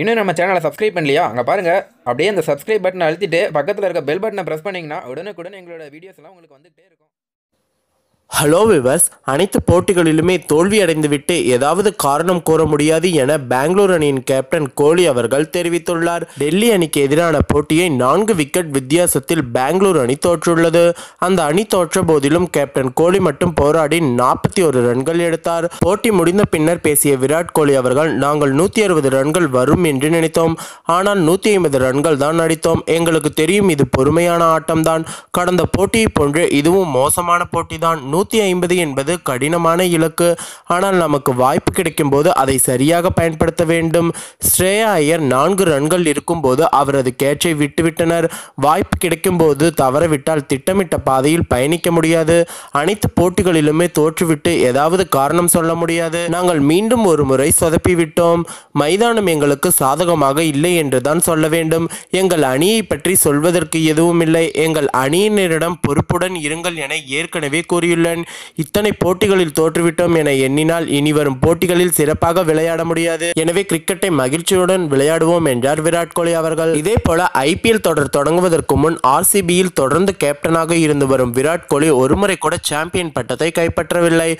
இன்னும் நம்ம சேனலை சப்ஸ்கிரைப் பண்ணலையா? அங்கே பாருங்கள் அப்படியே அந்த சப்ஸ்கிரைப் பட்டனை அழுத்திட்டு பக்கத்தில் இருக்க பெல் பட்டனை ப்ரெஸ் பண்ணிங்கன்னா உடனுக்குடன் எங்களோட வீடியோஸ்லாம் உங்களுக்கு வந்துகிட்டே இருக்கும். ஹலோ விவர்ஸ் அனைத்து போட்டிகளிலுமே தோல்வி அடைந்துவிட்டு ஏதாவது காரணம் கூற முடியாது என பெங்களூர் அணியின் கேப்டன் கோலி அவர்கள் தெரிவித்துள்ளார். டெல்லி அணிக்கு எதிரான போட்டியை நான்கு விக்கெட் வித்தியாசத்தில் பெங்களூர் அணி தோற்றுள்ளது. அந்த அணி தோற்ற போதிலும் கேப்டன் கோலி மட்டும் போராடி நாற்பத்தி ஒரு ரன்கள் எடுத்தார். போட்டி முடிந்த பின்னர் பேசிய விராட் கோலி அவர்கள் நாங்கள் நூற்றி அறுபது ரன்கள் வரும் என்று நினைத்தோம். ஆனால் நூற்றி ஐம்பது ரன்கள் தான் அடித்தோம். எங்களுக்கு தெரியும் இது பொறுமையான ஆட்டம்தான். கடந்த போட்டியைப் போன்று இதுவும் மோசமான போட்டிதான். நூற்றி ஐம்பது என்பது கடினமான இலக்கு. ஆனால் நமக்கு வாய்ப்பு கிடைக்கும் போது அதை சரியாக பயன்படுத்த வேண்டும். ஸ்ரேயா ஐயர் நான்கு ரன்கள் இருக்கும்போது அவரது கேட்சை விட்டுவிட்டனர். வாய்ப்பு கிடைக்கும்போது தவறவிட்டால் திட்டமிட்ட பாதையில் பயணிக்க முடியாது. அனைத்து போட்டிகளிலுமே தோற்றுவிட்டு ஏதாவது காரணம் சொல்ல முடியாது. நாங்கள் மீண்டும் ஒரு முறை சொதப்பிவிட்டோம். மைதானம் எங்களுக்கு சாதகமாக இல்லை என்றுதான் சொல்ல வேண்டும். எங்கள் அணியை பற்றி சொல்வதற்கு எதுவும் இல்லை எங்கள் அணியினரிடம் பொறுப்புடன் இருங்கள் என ஏற்கனவே கூறியுள்ளேன் இத்தனை போட்டிகளில் தோற்றுவிட்டோம் என எண்ணினால் இனி வரும் போட்டிகளில் சிறப்பாக விளையாட முடியாது. எனவே கிரிக்கெட்டை மகிழ்ச்சியுடன் விளையாடுவோம் என்றார் விராட் கோலி அவர்கள். இதே போல ஐபிஎல் தொடர் தொடங்குவதற்கு முன் ஆர்சிபியில் தொடர்ந்து கேப்டனாக இருந்து வரும் விராட் கோலி ஒருமுறை கூட சாம்பியன் பட்டத்தை கைப்பற்றவில்லை.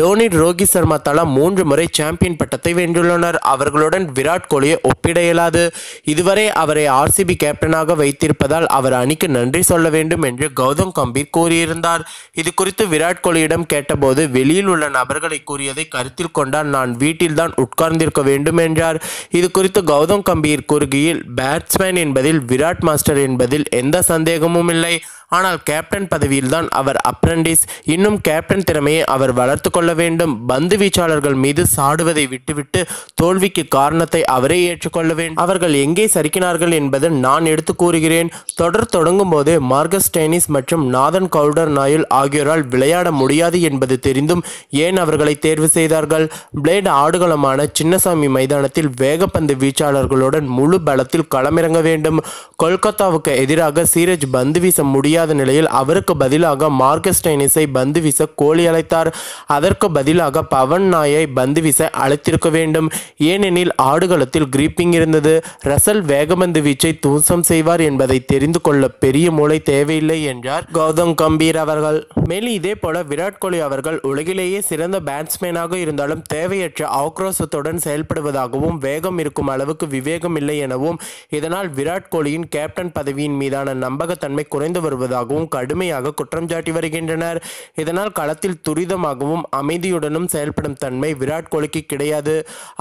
டோனி ரோஹித் சர்மா தலா மூன்று முறை சாம்பியன் பட்டத்தை வென்றுள்ளனர். அவர்களுடன் விராட் கோலியை ஒப்பிட இயலாது. இதுவரை அவரை ஆர்சிபி கேப்டனாக வைத்திருப்பதால் அவர் அணிக்கு நன்றி சொல்ல வேண்டும் என்று கௌதம் கம்பீர் கூறியிருந்தார். இது குறித்து விராட் கோலியிடம் கேட்டபோது வெளியில் உள்ள நபர்களை கூறியதை கருத்தில் கொண்டால் நான் வீட்டில்தான் உட்கார்ந்திருக்க வேண்டும் என்றார். இது குறித்து கௌதம் கம்பீர் கூறுகையில் பேட்ஸ்மேன் என்பதில் விராட் மாஸ்டர் என்பதில் எந்த சந்தேகமும் இல்லை. ஆனால் கேப்டன் பதவியில்தான் அவர் அப்ரண்டிஸ் இன்னும் கேப்டன் திறமையை அவர் வளர்த்து கொள்ள வேண்டும். பந்து வீச்சாளர்கள் மீது சாடுவதை விட்டுவிட்டு தோல்விக்கு காரணத்தை அவரே ஏற்றுக்கொள்ள வேண்டும். அவர்கள் எங்கே சறுக்கினார்கள் என்பது நான் எடுத்து கூறுகிறேன். தொடர் தொடங்கும் போதே மார்கஸ் டென்னிஸ் மற்றும் நாதன் கவுடர் நாயுல் ஆகியோரால் விளையாட முடியாது என்பது தெரிந்தும் ஏன் அவர்களை தேர்வு செய்தார்கள்? பிளேட் ஆடுகளமான சின்னசாமி மைதானத்தில் வேகப்பந்து வீச்சாளர்களுடன் முழு பலத்தில் களமிறங்க வேண்டும். கொல்கத்தாவுக்கு எதிராக சீரஜ் பந்து வீச முடியாது நிலையில் அவருக்கு பதிலாக மார்கஸ் டென்னிஸை பந்து வீச கோலி அழைத்தார். அதற்கு பதிலாக பவன் நாயை பந்து வீச அழைத்திருக்க வேண்டும். ஏனெனில் ஆடுகளத்தில் கிரீப்பிங் இருந்தது. ரசல் வேகபந்து வீச்சை தூசம் செய்வார் என்பதை தெரிந்து கொள்ள பெரிய மூளை தேவையில்லை என்றார் கௌதம் கம்பீர் அவர்கள். மேலும் இதே போல விராட் கோலி அவர்கள் உலகிலேயே சிறந்த பேட்ஸ்மேனாக இருந்தாலும் தேவையற்ற ஆக்ரோஷத்துடன் செயல்படுவதாகவும் வேகம் இருக்கும் அளவுக்கு விவேகம் இல்லை எனவும் இதனால் விராட் கோலியின் கேப்டன் பதவியின் மீதான நம்பகத்தன்மை குறைந்து வருவதாகவும் கடுமையாக குற்றம் சாட்டி வருகின்றனர். இதனால் களத்தில் துரிதமாகவும் அமைதியுடனும் செயல்படும் தன்மை விராட் கோலிக்கு கிடையாது.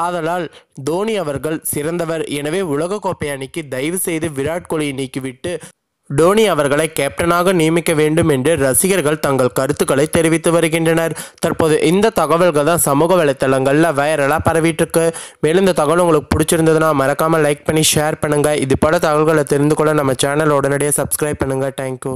ஆதலால் தோனி அவர்கள் சிறந்தவர். எனவே உலகக்கோப்பை அணிக்கு தயவு செய்து விராட் கோலியை நீக்கிவிட்டு டோனி அவர்களை கேப்டனாக நியமிக்க வேண்டும் என்று ரசிகர்கள் தங்கள் கருத்துக்களை தெரிவித்து வருகின்றனர். தற்போது இந்த தகவல்கள் தான் சமூக வலைத்தளங்களில் வைரலாக பரவிட்டுருக்கு. மேலும் இந்த தகவல் உங்களுக்கு பிடிச்சிருந்ததுன்னா மறக்காமல் லைக் பண்ணி ஷேர் பண்ணுங்கள் இது போல தகவல்களை தெரிந்து கொள்ள நம்ம சேனல் உடனடியாக சப்ஸ்கிரைப் பண்ணுங்கள் தேங்க்யூ